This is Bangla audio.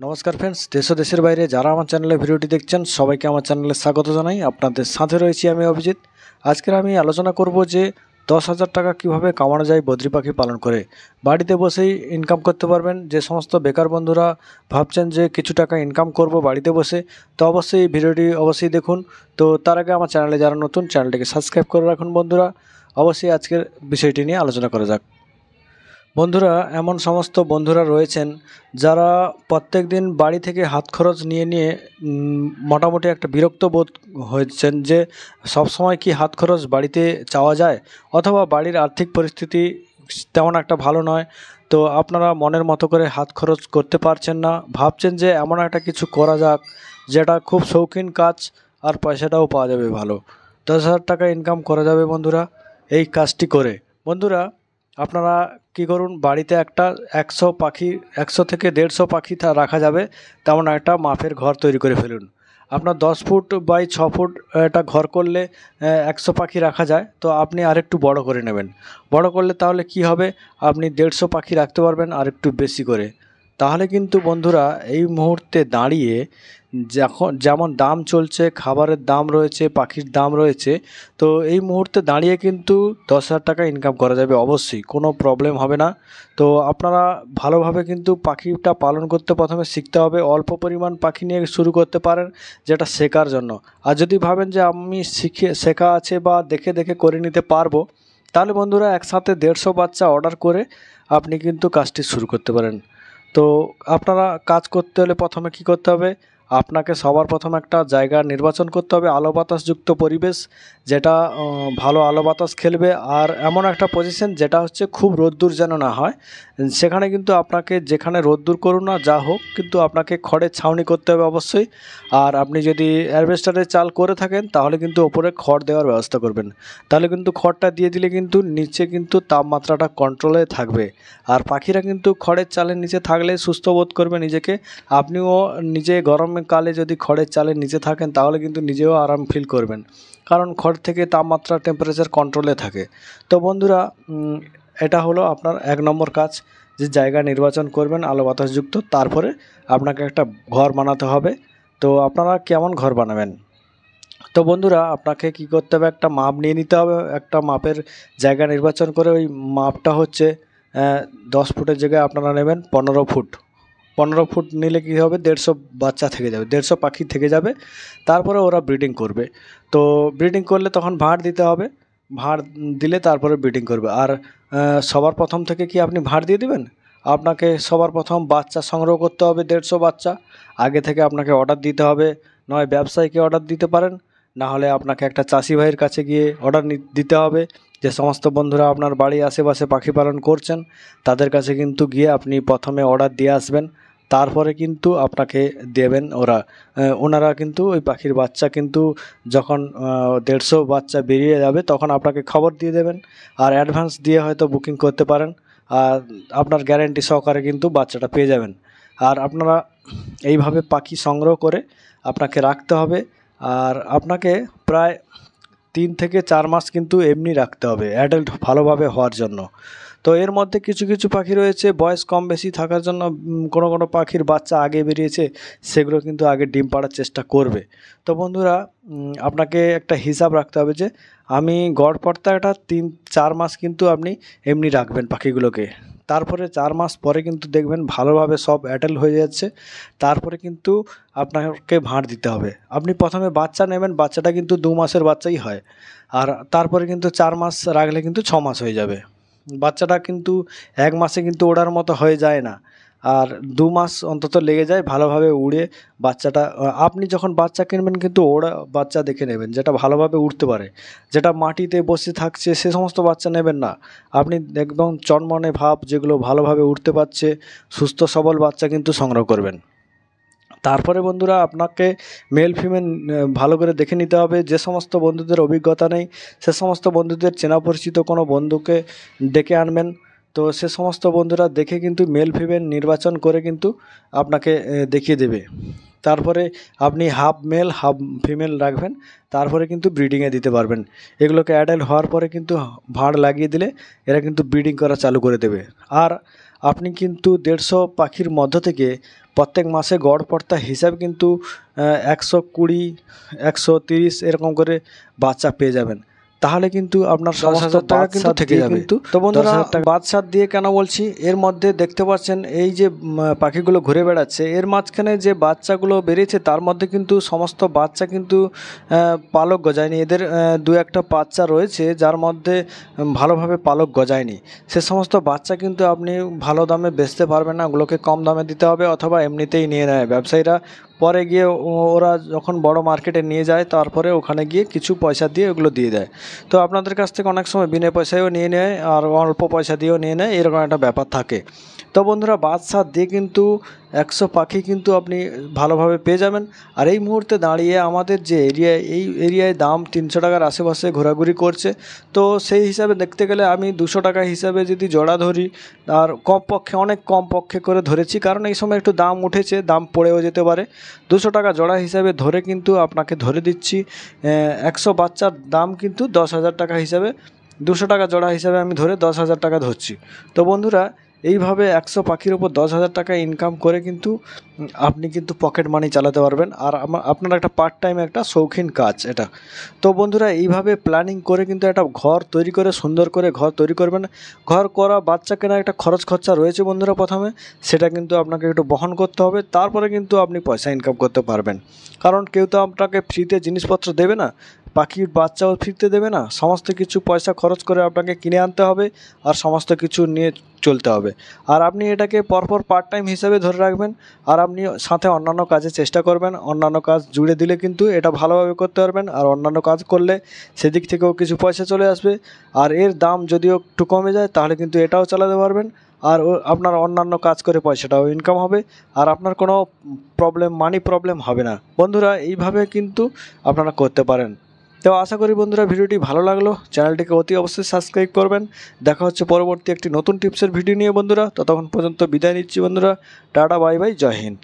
নমস্কার ফ্রেন্ডস দেশ দেশের বাইরে যারা আমার চ্যানেলে ভিডিওটি দেখছেন, সবাইকে আমার চ্যানেলে স্বাগত জানাই। আপনাদের সাথে রয়েছি আমি অভিজিৎ। আজকের আমি আলোচনা করব যে দশ হাজার টাকা কীভাবে কামানো যায় বদ্রি পাখি পালন করে। বাড়িতে বসেই ইনকাম করতে পারবেন। যে সমস্ত বেকার বন্ধুরা ভাবছেন যে কিছু টাকা ইনকাম করব বাড়িতে বসে, তো অবশ্যই ভিডিওটি অবশ্যই দেখুন। তো তার আগে আমার চ্যানেলে যারা নতুন চ্যানেলটিকে সাবস্ক্রাইব করে রাখুন বন্ধুরা। অবশ্যই আজকের বিষয়টি নিয়ে আলোচনা করা যাক। বন্ধুরা, এমন সমস্ত বন্ধুরা রয়েছেন যারা প্রত্যেক দিন বাড়ি থেকে হাত খরচ নিয়ে নিয়ে মোটামুটি একটা বিরক্ত বোধ হয়েছেন যে সব সময় কি হাত খরচ বাড়িতে চাওয়া যায় অথবা বাড়ির আর্থিক পরিস্থিতি তেমন একটা ভালো নয়। তো আপনারা মনের মতো করে হাত খরচ করতে পারছেন না। ভাবছেন যে এমন একটা কিছু করা যাক যেটা খুব শৌখিন কাজ আর পয়সাটাও পাওয়া যাবে ভালো। দশ হাজার টাকা ইনকাম করা যাবে বন্ধুরা, এই কাজটি করে। বন্ধুরা আপনারা কি করুন, বাড়িতে একটা একশো পাখি, একশো থেকে দেড়শো পাখি রাখা যাবে, তেমন একটা মাফের ঘর তৈরি করে ফেলুন। আপনার দশ ফুট বাই ছ ফুট একটা ঘর করলে একশো পাখি রাখা যায়, তো আপনি আরেকটু বড় করে নেবেন। বড় করলে তাহলে কি হবে? আপনি দেড়শো পাখি রাখতে পারবেন আর একটু বেশি করে। তাহলে কিন্তু বন্ধুরা এই মুহূর্তে দাঁড়িয়ে যখন যেমন দাম চলছে, খাবারের দাম রয়েছে, পাখির দাম রয়েছে, তো এই মুহূর্তে দাঁড়িয়ে কিন্তু দশ হাজার টাকা ইনকাম করা যাবে অবশ্যই, কোনো প্রবলেম হবে না। তো আপনারা ভালোভাবে কিন্তু পাখিটা পালন করতে প্রথমে শিখতে হবে, অল্প পরিমাণ পাখি নিয়ে শুরু করতে পারেন, যেটা শেখার জন্য। আর যদি ভাবেন যে আমি শিখে, শেখা আছে বা দেখে দেখে করে নিতে পারব, তাহলে বন্ধুরা একসাথে দেড়শো বাচ্চা অর্ডার করে আপনি কিন্তু কাজটি শুরু করতে পারেন। তো আপনারা কাজ করতে হলে প্রথমে কী করতে হবে? আপনাকে সবার প্রথম একটা জায়গা নির্বাচন করতে হবে আলো বাতাসযুক্ত পরিবেশ, যেটা ভালো আলো বাতাস খেলবে। আর এমন একটা পজিশন যেটা হচ্ছে খুব রোদ্দুর যেন না হয়। সেখানে কিন্তু আপনাকে যেখানে রোদ্দুর করুন না, যা হোক, কিন্তু আপনাকে খড়ের ছাউনি করতে হবে অবশ্যই। আর আপনি যদি অ্যারভেস্টারের চাল করে থাকেন, তাহলে কিন্তু ওপরে খড় দেওয়ার ব্যবস্থা করবেন। তাহলে কিন্তু খড়টা দিয়ে দিলে কিন্তু নিচে কিন্তু তাপমাত্রাটা কন্ট্রোলে থাকবে। আর পাখিরা কিন্তু খড়ের চালের নিচে থাকলে সুস্থ বোধ করবে নিজেকে। আপনিও নিজে গরমকালে যদি খড়ের চালের নিচে থাকেন, তাহলে কিন্তু নিজেও আরাম ফিল করবেন। কারণ খড় থেকে তাপমাত্রা টেম্পারেচার কন্ট্রোলে থাকে। তো বন্ধুরা এটা হলো আপনার এক নম্বর কাজ, যে জায়গা নির্বাচন করবেন, আলো বাতাসযুক্ত। তারপরে আপনাকে একটা ঘর বানাতে হবে। তো আপনারা কেমন ঘর বানাবেন? তো বন্ধুরা, আপনাকে কি করতে হবে? একটা মাপ নিয়ে নিতে হবে। একটা মাপের জায়গা নির্বাচন করে ওই মাপটা হচ্ছে দশ ফুটের জায়গায় আপনারা নেবেন, পনেরো ফুট। পনেরো ফুট নিলে কী হবে? দেড়শো বাচ্চা থেকে যাবে, দেড়শো পাখি থেকে যাবে। তারপরে ওরা ব্রিডিং করবে। তো ব্রিডিং করলে তখন ভাঁড় দিতে হবে। ভাঁড় দিলে তারপরে ব্রিডিং করবে। আর সবার প্রথম থেকে কি আপনি ভাঁড় দিয়ে দিবেন? আপনাকে সবার প্রথম বাচ্চা সংগ্রহ করতে হবে দেড়শো বাচ্চা। আগে থেকে আপনাকে অর্ডার দিতে হবে। নয়, ব্যবসায়ীকে অর্ডার দিতে পারেন। না হলে আপনাকে একটা চাষি ভাইয়ের কাছে গিয়ে অর্ডার দিতে হবে যে সমস্ত বন্ধুরা আপনার বাড়ি আশেপাশে পাখি পালন করছেন, তাদের কাছে কিন্তু গিয়ে আপনি প্রথমে অর্ডার দিয়ে আসবেন। তারপরে কিন্তু আপনাকে দেবেন ওরা। ওনারা কিন্তু ওই পাখির বাচ্চা কিন্তু যখন দেড়শো বাচ্চা বেরিয়ে যাবে তখন আপনাকে খবর দিয়ে দেবেন আর অ্যাডভান্স দিয়ে হয়তো বুকিং করতে পারেন আর আপনার গ্যারেন্টি সহকারে কিন্তু বাচ্চাটা পেয়ে যাবেন। আর আপনারা এইভাবে পাখি সংগ্রহ করে আপনাকে রাখতে হবে। আর আপনাকে প্রায় তিন থেকে চার মাস কিন্তু এমনি রাখতে হবে অ্যাডাল্ট ভালোভাবে হওয়ার জন্য। তো এর মধ্যে কিছু কিছু পাখি রয়েছে, বয়স কম বেশি থাকার জন্য কোনো কোনো পাখির বাচ্চা আগে বেরিয়েছে, সেগুলো কিন্তু আগে ডিম পাড়ার চেষ্টা করবে। তো বন্ধুরা আপনাকে একটা হিসাব রাখতে হবে যে, আমি গড় পড়তা একটা তিন, চার মাস কিন্তু আপনি এমনি রাখবেন পাখিগুলোকে। তারপরে চার মাস পরে কিন্তু দেখবেন ভালোভাবে সব অ্যাটেল হয়ে যাচ্ছে। তারপরে কিন্তু আপনাকে ভাঁড় দিতে হবে। আপনি প্রথমে বাচ্চা নেবেন, বাচ্চাটা কিন্তু দু মাসের বাচ্চাই হয়। আর তারপরে কিন্তু চার মাস রাখলে কিন্তু ছ মাস হয়ে যাবে। বাচ্চাটা কিন্তু এক মাসে কিন্তু ওড়ার মতো হয়ে যায় না। আর দু মাস অন্তত লেগে যায় ভালোভাবে উড়ে বাচ্চাটা আপনি যখন বাচ্চা কিনবেন কিন্তু ওরা বাচ্চা দেখে নেবেন, যেটা ভালোভাবে উঠতে পারে। যেটা মাটিতে বসে থাকছে সে সমস্ত বাচ্চা নেবেন না। আপনি একদম চনমনে ভাব যেগুলো ভালোভাবে উঠতে পারছে, সুস্থ সবল বাচ্চা কিন্তু সংগ্রহ করবেন। তারপরে বন্ধুরা আপনাকে মেল ফিমেল ভালো করে দেখে নিতে হবে, যে সমস্ত বন্ধুদের অভিজ্ঞতা নেই, সে সমস্ত বন্ধুদের চেনা পরিচিত কোনো বন্ধুকে ডেকে আনবেন। তো সে সমস্ত বন্ধুরা দেখে কিন্তু মেল ফিমেল নির্বাচন করে কিন্তু আপনাকে দেখিয়ে দেবে। তারপরে আপনি হাফ মেল, হাফ ফিমেল রাখবেন, তারপরে কিন্তু ব্রিডিংয়ে দিতে পারবেন। এগুলোকে অ্যাডাল্ট হওয়ার পরে কিন্তু ভাঁড় লাগিয়ে দিলে এরা কিন্তু ব্রিডিং করা চালু করে দেবে। আর আপনি কিন্তু দেড়শো পাখির মধ্য থেকে প্রত্যেক মাসে গড় পড়তা হিসাব কিন্তু একশো কুড়ি, একশো তিরিশ এরকম করে বাচ্চা পেয়ে যাবেন। তাহলে কিন্তু আপনার সমস্ত টাকা কিন্তু থেকে যাবে। কিন্তু তো বন্ধুরা বাদশাদ দিয়ে কেন বলছি? এর মধ্যে দেখতে পাচ্ছেন এই যে পাখিগুলো ঘুরে বেড়াচ্ছে এর মাঝখানে যে বাচ্চাগুলো বেরিয়েছে তার মধ্যে কিন্তু সমস্ত বাচ্চা কিন্তু পালক গজায়নি। এদের দু একটা বাচ্চা রয়েছে যার মধ্যে ভালোভাবে পালক গজায়নি। সে সমস্ত বাচ্চা কিন্তু আপনি ভালো দামে বেচতে পারবেন না ওগুলোকে কম দামে দিতে হবে অথবা এমনিতেই নিয়ে নেয়। ব্যবসায়ীরা পরে গিয়ে ওরা যখন বড় মার্কেটে নিয়ে যায়, তারপরে ওখানে গিয়ে কিছু পয়সা দিয়ে ওগুলো দিয়ে দেয়। তো আপনাদের কাছ থেকে অনেক সময় বিনা পয়সায়ও নিয়ে নেয় আর অল্প পয়সা দিয়েও নিয়ে নেয়, এরকম একটা ব্যাপার থাকে। তো বন্ধুরা, বাদশাহ দিয়ে কিন্তু একশো পাখি কিন্তু আপনি ভালোভাবে পেয়ে যাবেন। আর এই মুহূর্তে দাঁড়িয়ে আমাদের যে এরিয়ায় এই এরিয়ায় দাম তিনশো টাকার আশেপাশে ঘোরাঘুরি করছে। তো সেই হিসাবে দেখতে গেলে আমি দুশো টাকা হিসাবে যদি জোড়া ধরি, আর কম পক্ষে অনেক কম পক্ষে করে ধরেছি। কারণ এই সময় একটু দাম উঠেছে, দাম পড়েও যেতে পারে। দুশো টাকা জোড়া হিসাবে ধরে কিন্তু আপনাকে ধরে দিচ্ছি একশো বাচ্চার দাম কিন্তু দশ হাজার টাকা হিসাবে, দুশো টাকা জোড়া হিসাবে আমি ধরে দশ হাজার টাকা ধরছি। তো বন্ধুরা এইভাবে একশো পাখির ওপর দশ হাজার টাকা ইনকাম করে কিন্তু আপনি কিন্তু পকেট মানি চালাতে পারবেন। আর আপনার একটা পার্ট টাইম একটা শৌখিন কাজ এটা। তো বন্ধুরা, এইভাবে প্ল্যানিং করে কিন্তু একটা ঘর তৈরি করে, সুন্দর করে ঘর তৈরি করবেন। ঘর করা, বাচ্চা কেনার একটা খরচ খরচা রয়েছে বন্ধুরা প্রথমে। সেটা কিন্তু আপনাকে একটু বহন করতে হবে। তারপরে কিন্তু আপনি পয়সা ইনকাম করতে পারবেন। কারণ কেউ তো আপনাকে ফ্রিতে জিনিসপত্র দেবে না। পাখির বাচ্চাও ফিরতে দেবে না। সমস্ত কিছু পয়সা খরচ করে আপনাকে কিনে আনতে হবে আর সমস্ত কিছু নিয়ে চলতে হবে। আর আপনি এটাকে পরপর পার্ট টাইম হিসেবে ধরে রাখবেন আর আপনি সাথে অন্যান্য কাজে চেষ্টা করবেন। অন্যান্য কাজ জুড়ে দিলে কিন্তু এটা ভালোভাবে করতে পারবেন আর অন্যান্য কাজ করলে সেদিক থেকেও কিছু পয়সা চলে আসবে। আর এর দাম যদিও একটু কমে যায়, তাহলে কিন্তু এটাও চালাতে পারবেন। আর আপনার অন্যান্য কাজ করে পয়সাটাও ইনকাম হবে। আর আপনার কোনো প্রবলেম মানি প্রবলেম হবে না। বন্ধুরা, এইভাবে কিন্তু আপনারা করতে পারেন। তো আশা করি বন্ধুরা ভিডিওটি ভালো লাগল। চ্যানেলটিকে অতি অবশ্যই সাবস্ক্রাইব করবেন। দেখা হচ্ছে পরবর্তী একটি নতুন টিপসের ভিডিও নিয়ে বন্ধুরা। ততক্ষণ পর্যন্ত বিদায় নিচ্ছি বন্ধুরা। টাটা, বাই বাই, জয় হিন্দ।